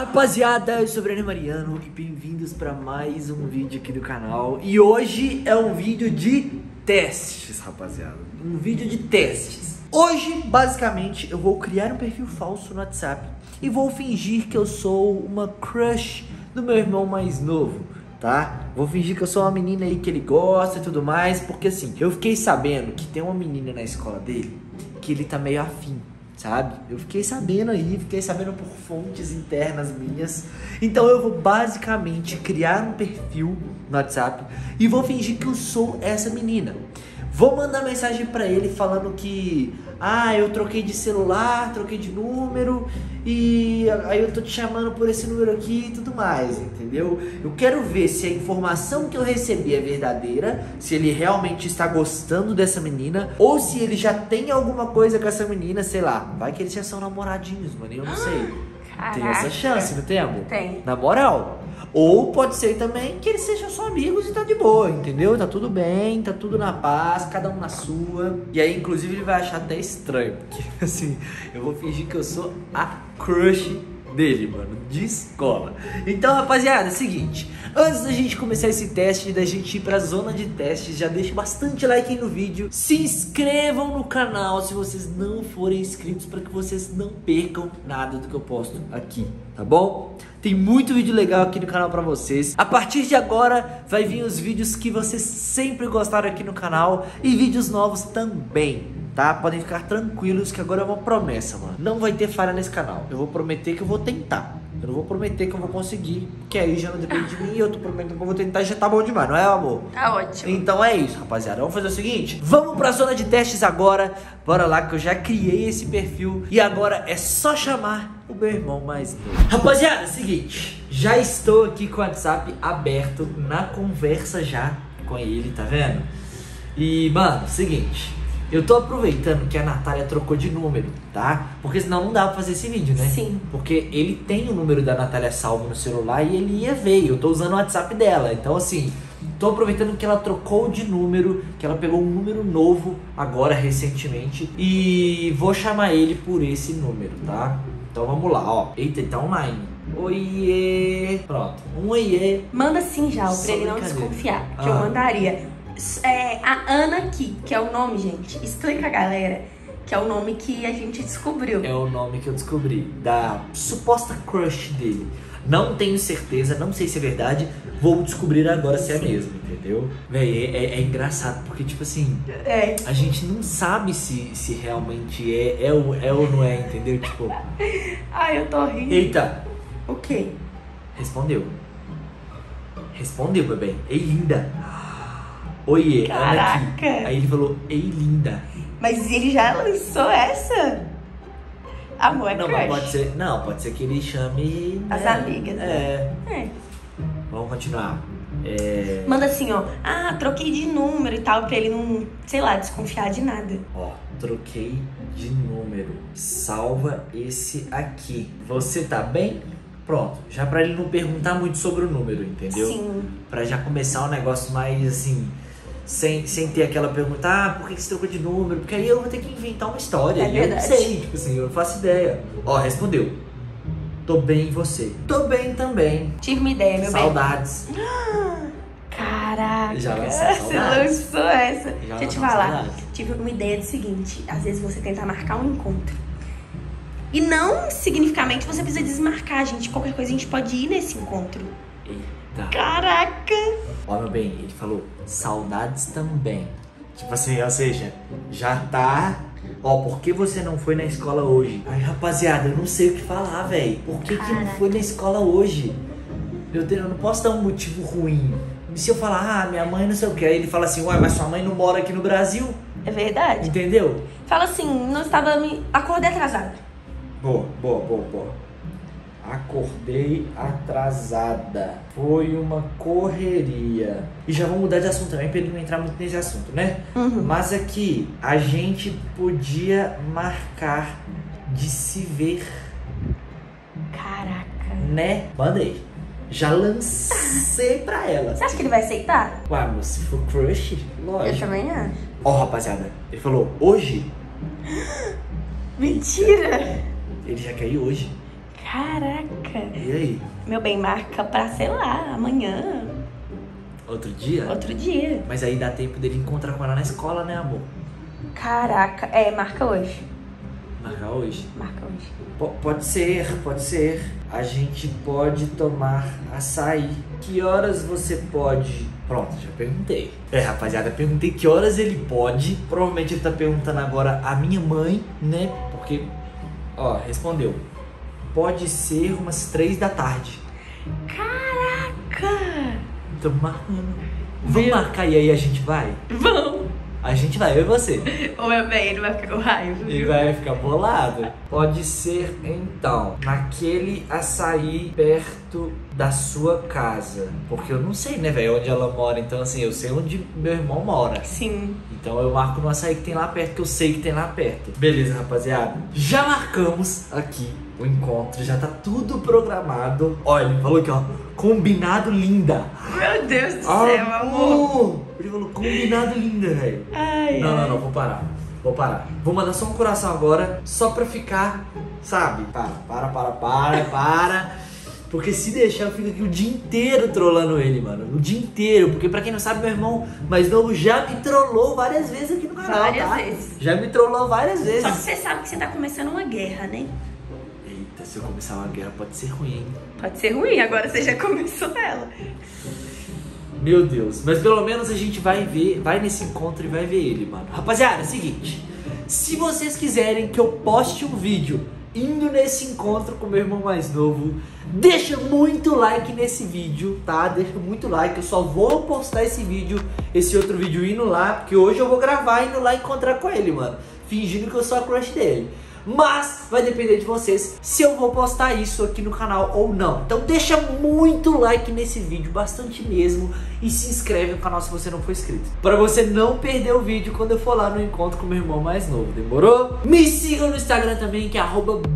rapaziada, eu sou o Breno Mariano e bem-vindos para mais um vídeo aqui do canal. E hoje é um vídeo de testes, rapaziada. Um vídeo de testes. Hoje, basicamente, eu vou criar um perfil falso no WhatsApp e vou fingir que eu sou uma crush do meu irmão mais novo, tá? Vou fingir que eu sou uma menina aí que ele gosta e tudo mais, porque assim, eu fiquei sabendo que tem uma menina na escola dele que ele tá meio afim sabe? Eu fiquei sabendo aí, fiquei sabendo por fontes internas minhas. Então eu vou basicamente criar um perfil no WhatsApp e vou fingir que eu sou essa menina. Vou mandar mensagem para ele falando que ah, eu troquei de celular, troquei de número e aí eu tô te chamando por esse número aqui e tudo mais, entendeu? Eu quero ver se a informação que eu recebi é verdadeira, se ele realmente está gostando dessa menina ou se ele já tem alguma coisa com essa menina, sei lá. Vai que eles já são namoradinhos, mano, eu não sei. Caraca. Tem essa chance, não tem, amor? Tem. Na moral. Ou pode ser também que eles sejam só amigos e tá de boa, entendeu? Tá tudo bem, tá tudo na paz, cada um na sua. E aí, inclusive, ele vai achar até estranho, porque assim, eu vou fingir que eu sou a crush dele, mano, de escola. Então, rapaziada, é o seguinte, antes da gente começar esse teste, da gente ir pra zona de testes, já deixa bastante like aí no vídeo, se inscrevam no canal se vocês não forem inscritos, para que vocês não percam nada do que eu posto aqui, tá bom? Tem muito vídeo legal aqui no canal pra vocês. A partir de agora vai vir os vídeos que vocês sempre gostaram aqui no canal e vídeos novos também tá? Podem ficar tranquilos que agora é uma promessa, mano. Não vai ter falha nesse canal. Eu vou prometer que eu vou tentar. Eu não vou prometer que eu vou conseguir, que aí já não depende de mim. Eu tô prometendo que eu vou tentar e já tá bom demais, não é, amor? Tá ótimo. Então é isso, rapaziada. Vamos fazer o seguinte: vamos pra zona de testes agora. Bora lá, que eu já criei esse perfil. E agora é só chamar o meu irmão mais novo. Rapaziada, é o seguinte: já estou aqui com o WhatsApp aberto na conversa já com ele, tá vendo? E, mano, seguinte. Eu tô aproveitando que a Natália trocou de número, tá? Porque senão não dá pra fazer esse vídeo, né? Sim. Porque ele tem o número da Natália salvo no celular e ele ia ver. Eu tô usando o WhatsApp dela. Então, assim, tô aproveitando que ela trocou de número, que ela pegou um número novo agora, recentemente. E vou chamar ele por esse número, tá? Então vamos lá, ó. Eita, ele tá online. Oiê. Pronto. Um oiê. Manda sim já, pra ele não desconfiar. Que Ah. eu mandaria. É, a Ana aqui, que é o nome, gente. Explica a galera que é o nome que a gente descobriu. É o nome que eu descobri da suposta crush dele. Não tenho certeza, não sei se é verdade. Vou descobrir agora se é Sim. mesmo, entendeu? Véi, é, é- é engraçado, porque, tipo assim, É. a gente não sabe se, se realmente é, é, ou- é ou não é, entendeu? Tipo, Ai, eu tô rindo. eita, O quê? respondeu. Respondeu, bebê. Ei, linda. Oiê, Ana aqui. Caraca. Aí ele falou, ei, linda. Mas ele já lançou essa? Amor, é não, crush. mas pode ser. Não, pode ser que ele chame. As né? amigas, né? É. É. Vamos continuar. É. Manda assim, ó. Ah, troquei de número e tal, pra ele não, sei lá, desconfiar de nada. Ó, troquei de número. Salva esse aqui. Você tá bem? Pronto. Já pra ele não perguntar muito sobre o número, entendeu? Sim. Pra já começar um negócio mais assim. Sem, sem ter aquela pergunta, ah, por que que você trocou de número? Porque aí eu vou ter que inventar uma história. É e eu não sei, tipo assim, eu não faço ideia. Ó, respondeu. Tô bem e você? Tô bem também. Tive uma ideia, meu bem. Saudades. Caraca, Já lançou você saudades. lançou essa. Já Deixa eu te falar. saudades. Tive uma ideia do seguinte: às vezes você tenta marcar um encontro. E não significamente você precisa desmarcar, gente. Qualquer coisa a gente pode ir nesse encontro. Eita. Caraca! Ó, meu bem, ele falou saudades também. Tipo assim, ou seja, já tá. Ó, por que você não foi na escola hoje? Ai, rapaziada, eu não sei o que falar, velho. Por que, que não foi na escola hoje? Meu Deus, eu não posso dar um motivo ruim. Se eu falar, ah, minha mãe não sei o que, aí ele fala assim, uai, mas sua mãe não mora aqui no Brasil? É verdade? Entendeu? Fala assim, não estava me. Acordei atrasada. Boa, boa, boa, boa. Acordei atrasada. Foi uma correria. E já vamos mudar de assunto também pra ele não entrar muito nesse assunto, né? Uhum. Mas aqui, a gente podia marcar de se ver, Caraca. né? Mandei. Já lancei pra ela. Você acha que ele vai aceitar? Ué, mas se for crush, Eu lógico. também acho. Ó, rapaziada, ele falou, hoje, Mentira! ele já quer ir hoje. Caraca. E aí? Meu bem, marca pra, sei lá, amanhã, Outro dia? outro dia. Mas aí dá tempo dele encontrar com ela na escola, né, amor? Caraca. É, marca hoje. Marcar hoje? Marca hoje. Po- pode ser, pode ser. A gente pode tomar açaí. Que horas você pode? Pronto, já perguntei. É, rapaziada, perguntei que horas ele pode. Provavelmente ele tá perguntando agora a minha mãe, né? Porque, ó, respondeu. Pode ser umas três da tarde. Caraca. Tamo marcando. Vamos Meu- marcar e aí a gente vai? Vamos. A gente vai, eu e você. Ô, meu bem, ele vai ficar com raiva. Viu? vai ficar bolado. Pode ser então naquele açaí perto da sua casa. Porque eu não sei, né, velho, onde ela mora. Então, assim, eu sei onde meu irmão mora. Sim. Então eu marco no açaí que tem lá perto, que eu sei que tem lá perto. Beleza, rapaziada? Já marcamos aqui o encontro, já tá tudo programado. Olha, ele falou aqui, ó. Combinado linda. Meu Deus do céu, amor. Ele falou combinado linda, velho. Não, não, não, vou parar. Vou parar. Vou mandar só um coração agora, só pra ficar, sabe? Para, para, para, para, para. Porque se deixar, eu fico aqui o dia inteiro trollando ele, mano. O dia inteiro. Porque pra quem não sabe, meu irmão mais novo já me trollou várias vezes aqui no canal, Várias tá? vezes. Já me trollou várias Só que vezes. você sabe que você tá começando uma guerra, né? Eita, se eu começar uma guerra pode ser ruim, hein? Pode ser ruim, agora você já começou ela. Meu Deus, mas pelo menos a gente vai ver, vai nesse encontro e vai ver ele, mano. Rapaziada, é o seguinte, se vocês quiserem que eu poste um vídeo indo nesse encontro com meu irmão mais novo, deixa muito like nesse vídeo, tá? Deixa muito like, eu só vou postar esse vídeo, esse outro vídeo indo lá, porque hoje eu vou gravar indo lá encontrar com ele, mano. Fingindo que eu sou a crush dele. Mas vai depender de vocês se eu vou postar isso aqui no canal ou não. Então deixa muito like nesse vídeo, bastante mesmo, e se inscreve no canal se você não for inscrito. Para você não perder o vídeo quando eu for lá no encontro com meu irmão mais novo, demorou? Me sigam no Instagram também, que é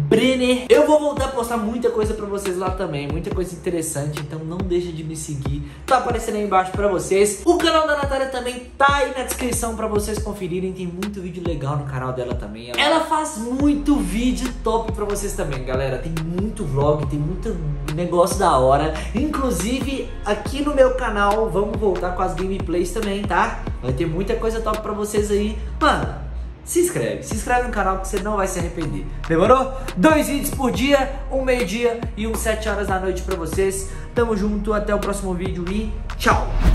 Brenner. Eu vou voltar a postar muita coisa pra vocês lá também, muita coisa interessante, então não deixa de me seguir. Tá aparecendo aí embaixo pra vocês. O canal da Natália também tá aí na descrição pra vocês conferirem, tem muito vídeo legal no canal dela também. Ela faz muito vídeo top pra vocês também, galera. Tem muito vlog, tem muito negócio da hora. Inclusive, aqui no meu canal, vamos voltar com as gameplays também, tá? Vai ter muita coisa top pra vocês aí. Mano, se inscreve, se inscreve no canal que você não vai se arrepender. Demorou? Dois vídeos por dia, um meio-dia e um sete horas da noite pra vocês. Tamo junto, até o próximo vídeo e tchau!